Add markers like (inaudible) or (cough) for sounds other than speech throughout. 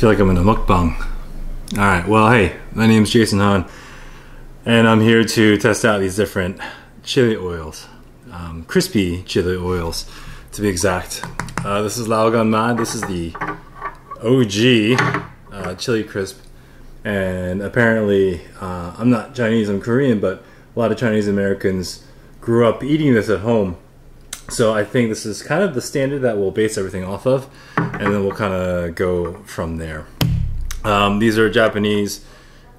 feel like I'm in a mukbang. All right, well, hey, my name is Jaeson Han, and I'm here to test out these different chili oils, um, crispy chili oils, to be exact. Uh, this is Lao Gan Ma. This is the OG uh, chili crisp, and apparently, uh, I'm not Chinese, I'm Korean, but a lot of Chinese Americans grew up eating this at home. So I think this is kind of the standard that we'll base everything off of, and then we'll kind of go from there. Um, these are Japanese,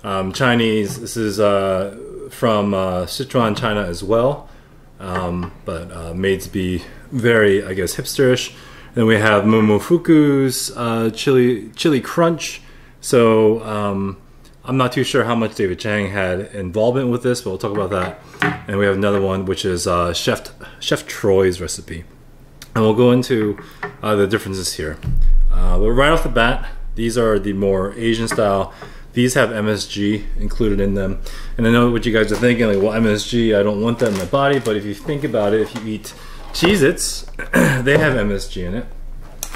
um, Chinese. This is uh, from uh, Sichuan, China as well, um, but uh, made to be very, I guess, hipsterish. Then we have Momofuku's uh, chili chili crunch. So um, I'm not too sure how much David Chang had involvement with this, but we'll talk about that. And we have another one, which is uh, Chef Chef Troy's recipe, and we'll go into uh, the differences here. Uh, but right off the bat, these are the more Asian style. These have MSG included in them, and I know what you guys are thinking, like, well, MSG, I don't want that in my body. But if you think about it, if you eat Cheez-Its, (clears throat) they have MSG in it.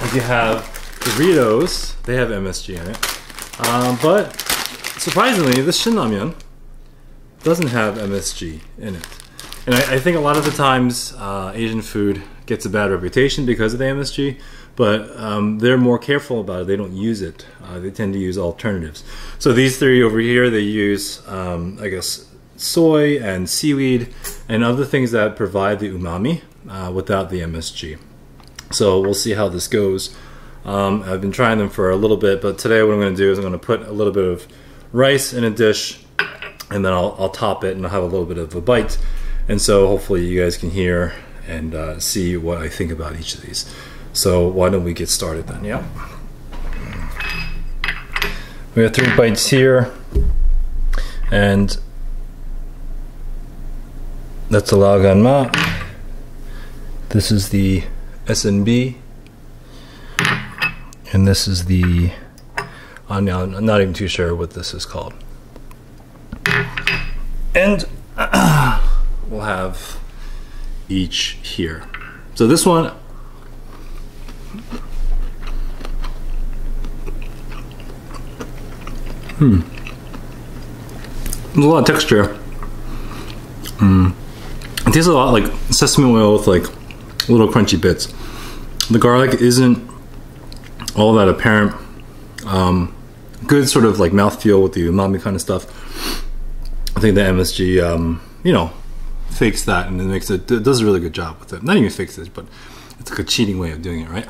If you have Doritos, they have MSG in it. Um, but surprisingly, this Shin Ramyun doesn't have MSG in it. And I, I think a lot of the times uh, Asian food gets a bad reputation because of the MSG, but um, they're more careful about it. They don't use it. Uh, they tend to use alternatives. So these three over here, they use, um, I guess, soy and seaweed and other things that provide the umami uh, without the MSG. So we'll see how this goes. Um, I've been trying them for a little bit, but today what I'm going to do is I'm going to put a little bit of rice in a dish and then I'll, I'll top it and I'll have a little bit of a bite. And so hopefully you guys can hear and uh, see what I think about each of these. So why don't we get started then? Yeah. We have three bites here, and that's the Lao Gan Ma. This is the S&B, and this is the. I'm not even too sure what this is called. And (clears throat) we'll have each here. So this one, hmm, there's a lot of texture. Hmm. It tastes a lot like sesame oil with like little crunchy bits. The garlic isn't all that apparent. Um, good sort of like mouthfeel with the umami kind of stuff. I think the MSG, um, you know, fakes that and it makes it, it does a really good job with it. Not even fakes it, but it's like a cheating way of doing it, right?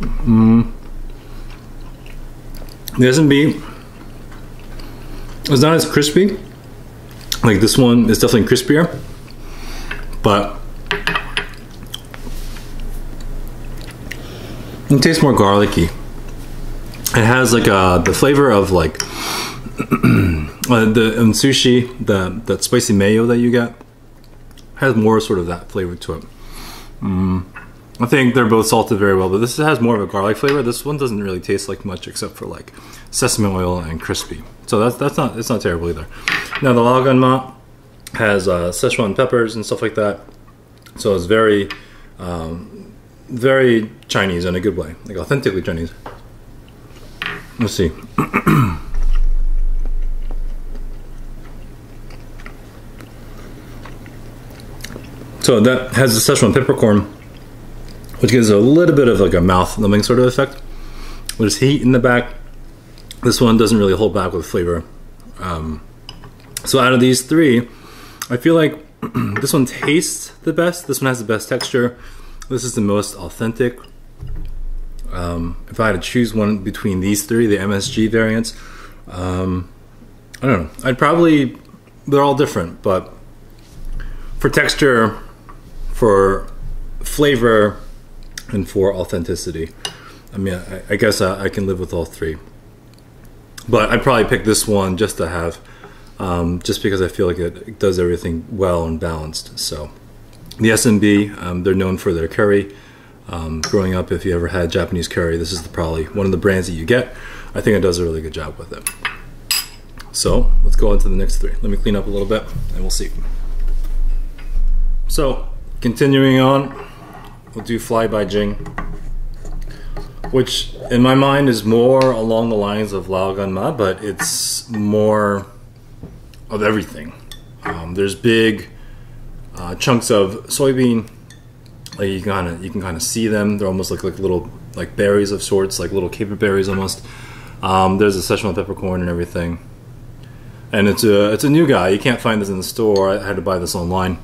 Mm. The S&B is not as crispy. Like this one is definitely crispier, but it tastes more garlicky. It has like a, uh, the flavor of like (clears throat) uh, the in sushi, the that spicy mayo that you get has more sort of that flavor to it. Mm. I think they're both salted very well, but this has more of a garlic flavor. This one doesn't really taste like much except for like sesame oil and crispy. So that's that's not it's not terrible either. Now the Lao Gan Ma has uh, Szechuan peppers and stuff like that, so it's very um, very Chinese in a good way, like authentically Chinese. Let's see. (clears throat) So that has the Szechuan peppercorn, which gives a little bit of like a mouth numbing sort of effect. There's heat in the back. This one doesn't really hold back with flavor. Um, so out of these three, I feel like (clears throat) this one tastes the best. This one has the best texture. This is the most authentic. Um, if I had to choose one between these three, the MSG variants, um, I don't know. I'd probably, they're all different, but for texture, for flavor and for authenticity. I mean, I, I guess I, I, can live with all three. But I'd probably pick this one just to have, um, just because I feel like it, it, does everything well and balanced. So, the S&B, um, they're known for their curry. Um, growing up, if you ever had Japanese curry, this is the, probably one of the brands that you get. I think it does a really good job with it. So, let's go on to the next three. Let me clean up a little bit and we'll see. So, Continuing on, we'll do Fly by Jing. which in my mind is more along the lines of Lao Gan Ma, but it's more of everything. Um, there's big uh, chunks of soybean. Like you kind of you can kind of see them. They're almost like like little like berries of sorts, like little caper berries almost. Um, there's a Szechuan peppercorn and everything. And it's a it's a new guy. You can't find this in the store. I had to buy this online.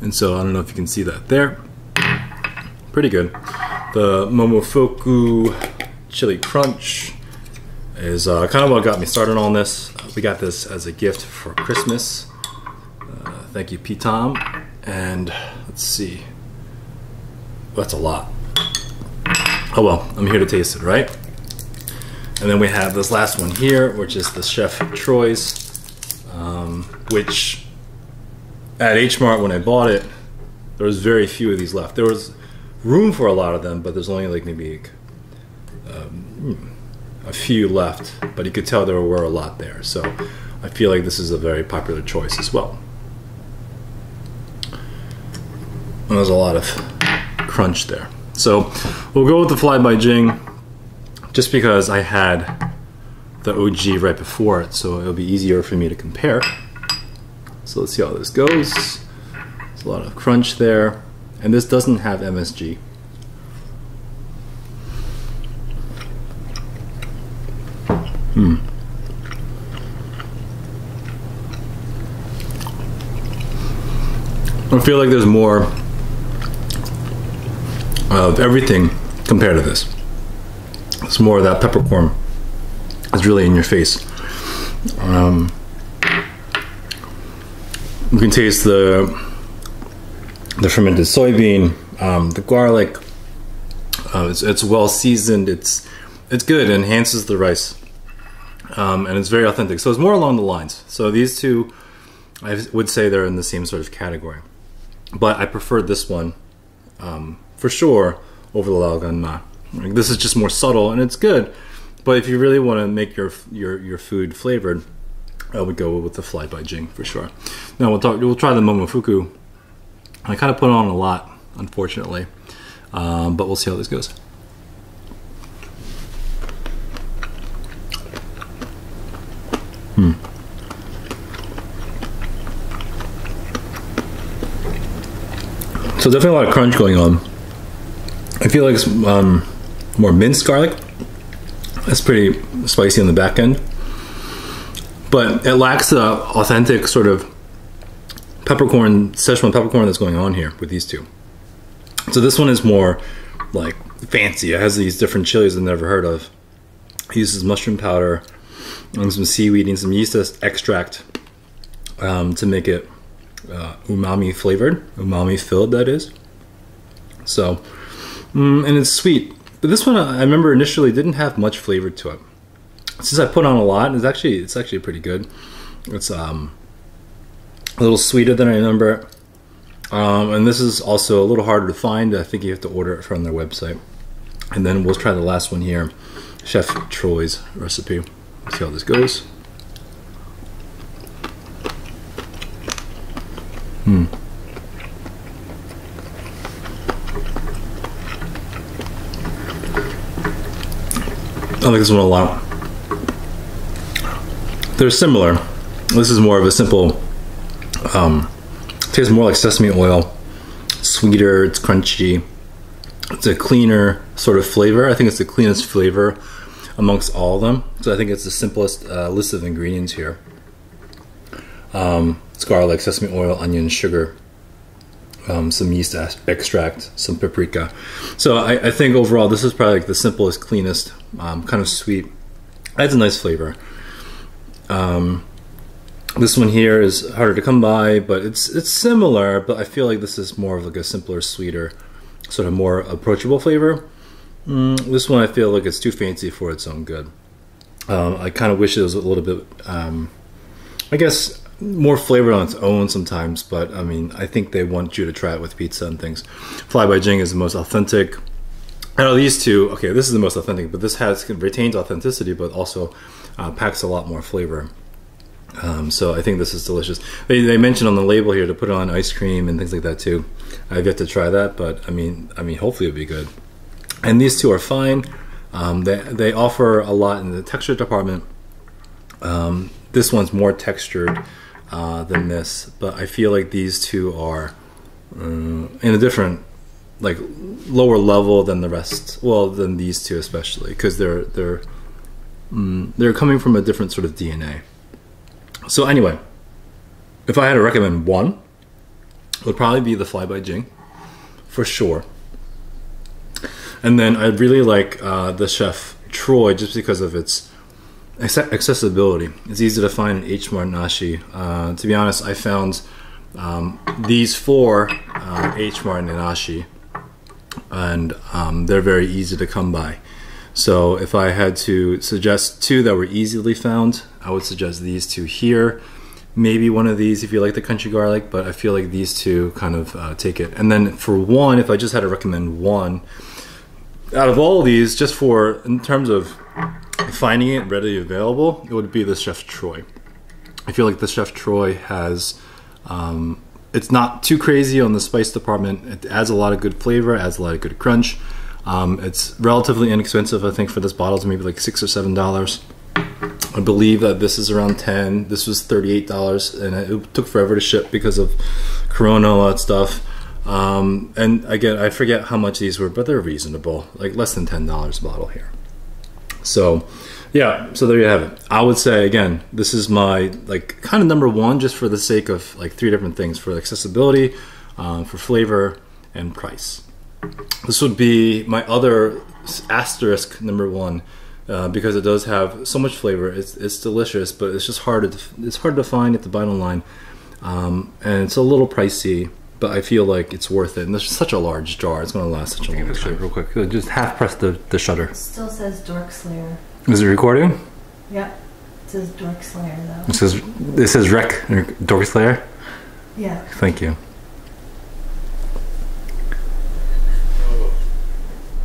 And so I don't know if you can see that there. Pretty good. The Momofuku Chili Crunch is uh, kind of what got me started on this. We got this as a gift for Christmas. Thank you, P. Tom. And let's see. That's a lot. Oh well, I'm here to taste it, right? And then we have this last one here, which is the Chef Troy's, um, which at H Mart when I bought it, there was very few of these left. There was room for a lot of them, but there's only like maybe um, a few left. But you could tell there were a lot there. So I feel like this is a very popular choice as well. And there's a lot of crunch there. So we'll go with the Fly by Jing just because I had the OG right before it, so it'll be easier for me to compare. So let's see how this goes. There's a lot of crunch there, and this doesn't have MSG. Hmm. I feel like there's more of everything compared to this. It's more of that peppercorn is really in your face. Um, you can taste the the fermented soybean, um, the garlic. Uh, it's, it's, well seasoned. It's it's good. It enhances the rice, um, and it's very authentic. So it's more along the lines. So these two, I would say they're in the same sort of category, but I prefer this one um, for sure over the Lao Gan Ma. Like, this is just more subtle and it's good. But if you really want to make your your your food flavored, I would go with the Fly by Jing for sure. Now we'll talk. We'll try the Momofuku. I kind of put on a lot, unfortunately, um, but we'll see how this goes. Hmm. So definitely a lot of crunch going on. I feel like it's um, more minced garlic. That's pretty spicy on the back end. But it lacks the authentic sort of peppercorn, Szechuan peppercorn that's going on here with these two. So this one is more like fancy. It has these different chilies I've never heard of. It uses mushroom powder and some seaweed and some yeast extract um, to make it uh, umami flavored, umami filled, that is. So, mm, and it's sweet. But this one, I remember initially didn't have much flavor to it. Since I put on a lot, it's actually it's actually pretty good. It's um, a little sweeter than I remember. Um, and this is also a little harder to find. I think you have to order it from their website. And then we'll try the last one here, Chef Troy's recipe. Let's see how this goes. Hmm. I like this one a lot. They're similar. This is more of a simple, um, tastes more like sesame oil, sweeter, it's crunchy. It's a cleaner sort of flavor. I think it's the cleanest flavor amongst all of them. So I think it's the simplest uh, list of ingredients here. Um, it's garlic, sesame oil, onion, sugar, um, some yeast extract, some paprika. So I, I, think overall this is probably like the simplest, cleanest, um, kind of sweet. Adds a nice flavor. Um, this one here is harder to come by, but it's it's similar. But I feel like this is more of like a simpler, sweeter, sort of more approachable flavor. Mm, this one I feel like it's too fancy for its own good. Um, I kind of wish it was a little bit, um, I guess, more flavor on its own sometimes, but I mean, I think they want you to try it with pizza and things. Fly by Jing is the most authentic. Out these two, okay, this is the most authentic, but this has retains authenticity, but also uh, packs a lot more flavor. Um, so I think this is delicious. They, they mentioned on the label here to put on ice cream and things like that too. I've yet to try that, but I mean, I mean, hopefully it'll be good. and these two are fine. Um, they they offer a lot in the texture department. Um, this one's more textured uh, than this, but I feel like these two are uh, in a different, like lower level than the rest. Well, than these two especially because they're they're mm, they're coming from a different sort of DNA. So anyway, if I had to recommend one, it would probably be the Fly by Jing, for sure. And then I really like uh, the Chef Troy just because of its accessibility. It's easy to find an H Mart Nashi. Uh, to be honest, I found um, these four uh, H Mart Nashi, and um, they're very easy to come by. So if I had to suggest two that were easily found, I would suggest these two here. Maybe one of these if you like the country garlic, but I feel like these two kind of uh, take it. And then for one, if I just had to recommend one, out of all of these, just for in terms of finding it readily available, it would be the Chef Troy. I feel like the Chef Troy has, um, it's not too crazy on the spice department. It adds a lot of good flavor, adds a lot of good crunch. Um, it's relatively inexpensive, I think, for this bottle. It's maybe like six or seven dollars. I believe that this is around 10 this was $38 and it took forever to ship because of corona all that stuff um, and again, I forget how much these were, but they're reasonable, like less than ten dollars a bottle here. So, yeah, so there you have it. I would say again, this is my like kind of number one, just for the sake of like three different things for accessibility, um, for flavor, and price. This would be my other asterisk number one. Uh, because it does have so much flavor, it's, it's delicious, but it's just hard to it's hard to find at the bottom line, um, and it's a little pricey but I feel like it's worth it. And there's such a large jar; it's going to last such a long time. Real quick, just half press the the shutter. It still says Dork Slayer. Is it recording? Yep, it says Dork Slayer though. It says it says Rec Dork Slayer. Yeah. Thank you.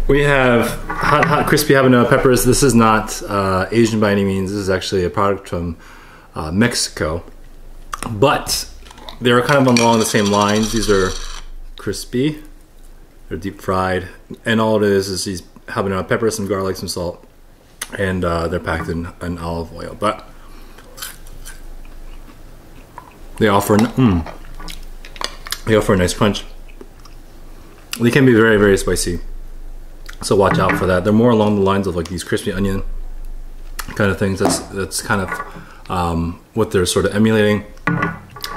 We have hot, hot, crispy habanero peppers. This is not uh, Asian by any means. This is actually a product from uh, Mexico. But they're kind of along the same lines. These are crispy. They're deep fried, and all it is is these habanero peppers, some garlic, some salt, and uh, they're packed in an olive oil. But they offer mm, they offer a nice crunch. They can be very very spicy, so watch out for that. They're more along the lines of like these crispy onion kind of things. That's that's kind of um, what they're sort of emulating.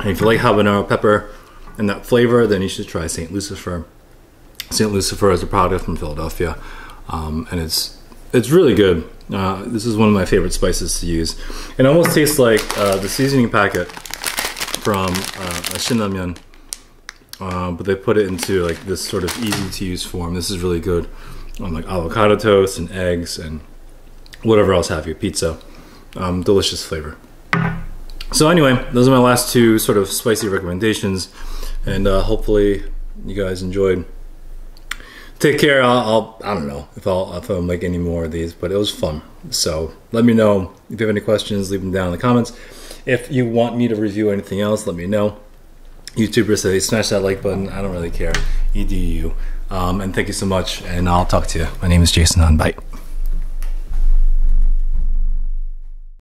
And if you like habanero pepper and that flavor, then you should try St. Lucifer. St. Lucifer is a product from Philadelphia, um, and it's it's really good. Uh, this is one of my favorite spices to use. It almost tastes like uh, the seasoning packet from uh, Shin Ramyun, uh, but they put it into like this sort of easy to use form. This is really good on like avocado toast and eggs and whatever else have you, pizza. Um, delicious flavor. So anyway, those are my last two sort of spicy recommendations, and uh, hopefully you guys enjoyed. Take care. I'll, I'll I don't know if I'll if I'll make any more of these, but it was fun. So let me know if you have any questions. Leave them down in the comments. If you want me to review anything else, let me know. YouTubers say smash that like button. I don't really care. You do you. Um, and thank you so much. And I'll talk to you. My name is Jaeson Han. Bye.